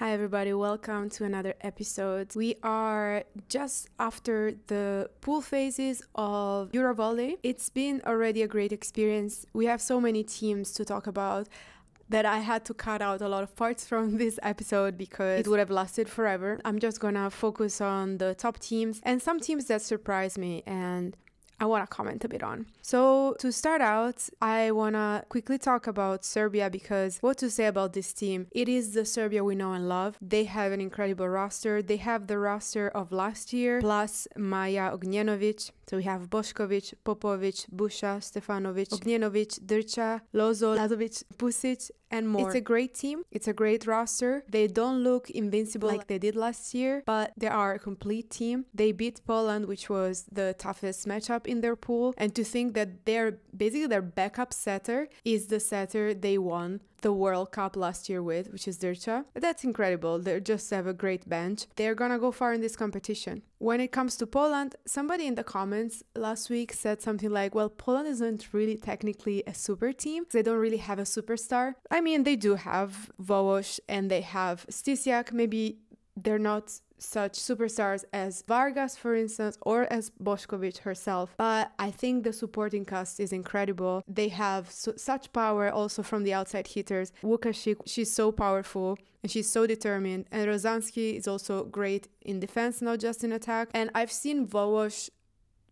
Hi, everybody. Welcome to another episode. We are just after the pool phases of Eurovolley. It's been already a great experience. We have so many teams to talk about that I had to cut out a lot of parts from this episode because it would have lasted forever. I'm just gonna focus on the top teams and some teams that surprised me and I want to comment a bit on. So, to start out, I want to quickly talk about Serbia because what to say about this team? It is the Serbia we know and love. They have an incredible roster. They have the roster of last year plus Maja Ognjenovic. So we have Bošković, Popovic, Buša, Stefanovic, Ognjenovic, Drča, Lozo, Lazovic, Pusic, and more. It's a great team. It's a great roster. They don't look invincible like they did last year, but they are a complete team. They beat Poland, which was the toughest matchup in their pool. And to think that they're basically their backup setter is the setter they won the World Cup last year with, which is Drča. That's incredible. They just have a great bench. They're gonna go far in this competition. When it comes to Poland, somebody in the comments last week said something like, well, Poland isn't really technically a super team. They don't really have a superstar. I mean, they do have Wołosz and they have Stysiak. Maybe they're not such superstars as Vargas, for instance, or as Bošković herself. But I think the supporting cast is incredible. They have su- such power also from the outside hitters. Łukasik, she's so powerful and she's so determined. And Rozanski is also great in defense, not just in attack. And I've seen Wołosz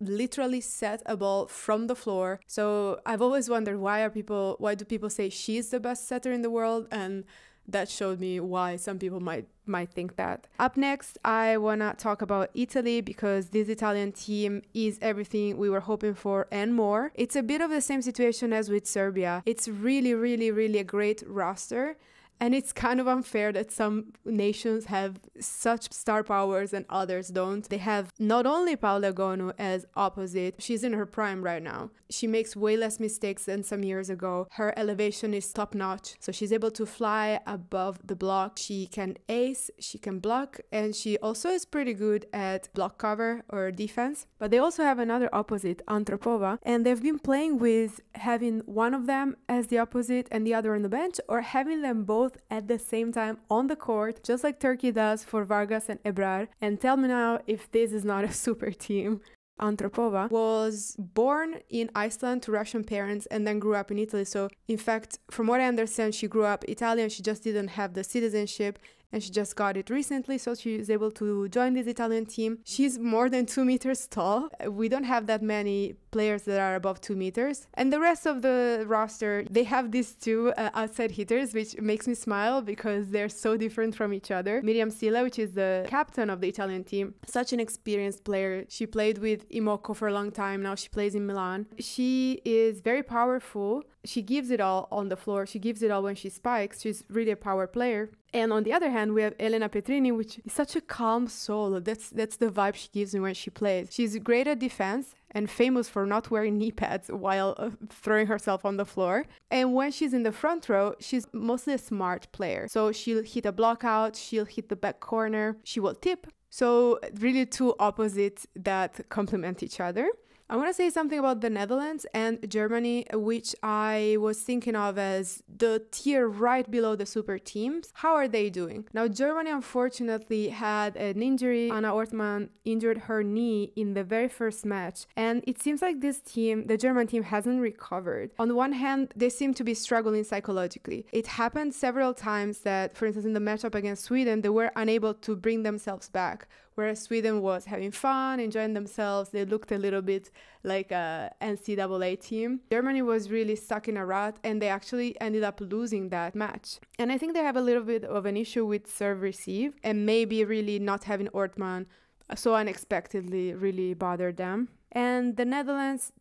literally set a ball from the floor. So I've always wondered why are people why do people say she's the best setter in the world and that showed me why some people might might think that. Up next, I want to talk about Italy because this Italian team is everything we were hoping for and more. It's a bit of the same situation as with Serbia. It's really really really a great roster and it's kind of unfair that some nations have such star powers and others don't. They have not only Paola Egonu as opposite, she's in her prime right now. She makes way less mistakes than some years ago. Her elevation is top notch, so she's able to fly above the block. She can ace, she can block, and she also is pretty good at block cover or defense. But they also have another opposite, Antropova, and they've been playing with having one of them as the opposite and the other on the bench, or having them both both at the same time on the court, just like Turkey does for Vargas and Ebrar. And tell me now if this is not a super team. Antropova was born in Iceland to Russian parents and then grew up in Italy. So, in fact, from what I understand, she grew up Italian. She just didn't have the citizenship and she just got it recently, so she is able to join this Italian team. She's more than two meters tall. We don't have that many players that are above two meters. And the rest of the roster, they have these two uh, outside hitters, which makes me smile because they're so different from each other. Myriam Sylla, which is the captain of the Italian team, such an experienced player. She played with Imoco for a long time. Now she plays in Milan. She is very powerful. She gives it all on the floor. She gives it all when she spikes. She's really a power player. And on the other hand, we have Elena Pietrini, which is such a calm soul. That's that's the vibe she gives me when she plays. She's great at defense and famous for not wearing knee pads while uh, throwing herself on the floor. And when she's in the front row, she's mostly a smart player. So she'll hit a block out, she'll hit the back corner, she will tip. So really two opposites that complement each other. I want to say something about the Netherlands and Germany, which I was thinking of as the tier right below the super teams. How are they doing? Now, Germany unfortunately had an injury. Hanna Orthmann injured her knee in the very first match, and it seems like this team, the German team, hasn't recovered. On the one hand, they seem to be struggling psychologically. It happened several times that, for instance, in the matchup against Sweden, they were unable to bring themselves back, whereas Sweden was having fun, enjoying themselves. They looked a little bit like uh, a NCAA team. Germany was really stuck in a rut and they actually ended up losing that match. And I think they have a little bit of an issue with serve receive and maybe really not having Orthmann so unexpectedly really bothered them. And the Netherlands,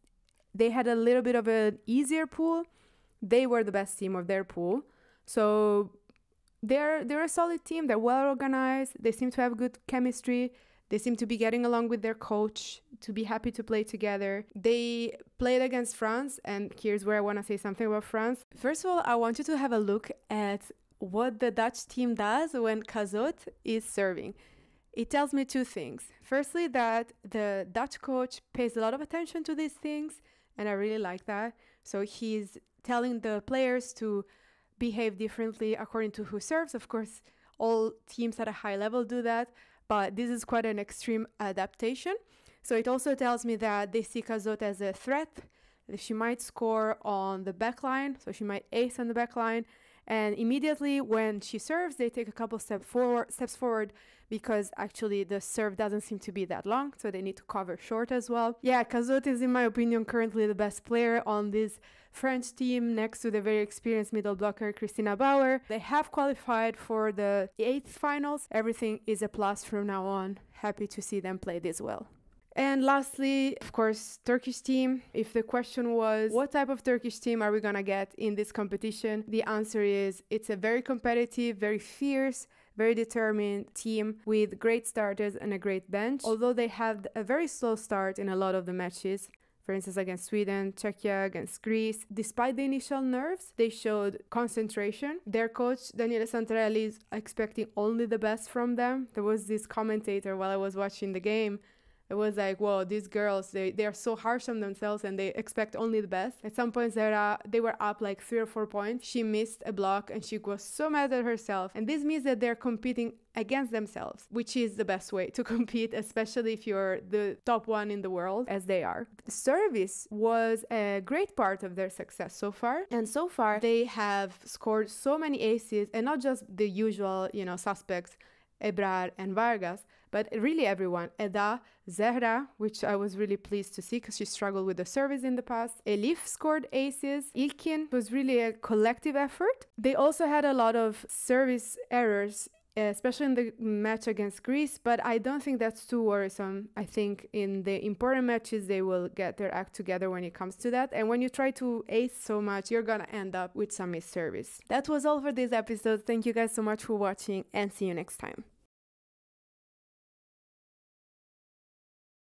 they had a little bit of an easier pool. They were the best team of their pool. So they're they're a solid team. They're well organized. They seem to have good chemistry. They seem to be getting along with their coach, to be happy to play together. They played against France, and here's where I want to say something about France. First of all, I want you to have a look at what the Dutch team does when Cazaute is serving. It tells me two things. Firstly, that the Dutch coach pays a lot of attention to these things, and I really like that. So he's telling the players to behave differently according to who serves. Of course, all teams at a high level do that, but this is quite an extreme adaptation. So it also tells me that they see Cazaute as a threat. She might score on the back line, so she might ace on the back line. And immediately when she serves, they take a couple step forward, steps forward because actually the serve doesn't seem to be that long, so they need to cover short as well. Yeah, Cazaute is, in my opinion, currently the best player on this French team next to the very experienced middle blocker Christina Bauer. They have qualified for the eighth finals. Everything is a plus from now on. Happy to see them play this well. And lastly, of course, Turkish team. If the question was what type of Turkish team are we going to get in this competition, the answer is it's a very competitive, very fierce, very determined team with great starters and a great bench. Although they had a very slow start in a lot of the matches, for instance, against Sweden, Czechia, against Greece. Despite the initial nerves, they showed concentration. Their coach, Daniele Santarelli, is expecting only the best from them. There was this commentator while I was watching the game it was like, whoa, these girls, they, they are so harsh on themselves and they expect only the best. At some points, they, were up like three or four points. She missed a block and she was so mad at herself. And this means that they're competing against themselves, which is the best way to compete, especially if you're the top one in the world, as they are. Service was a great part of their success so far. And so far, they have scored so many aces and not just the usual, you know, suspects Ebrar and Vargas, but really everyone. Eda, Zehra, which I was really pleased to see because she struggled with the service in the past. Elif scored aces. Ilkin was really a collective effort. They also had a lot of service errors especially in the match against Greece, but I don't think that's too worrisome. I think in the important matches, they will get their act together when it comes to that. And when you try to ace so much, you're gonna end up with some misservice. That was all for this episode. Thank you guys so much for watching and see you next time.